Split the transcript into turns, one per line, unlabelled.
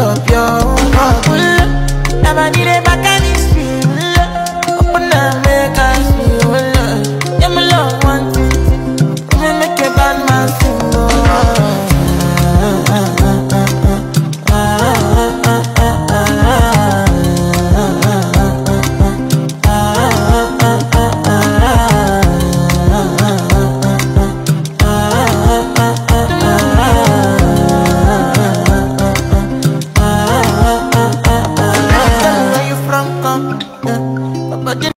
chop your heart. Tell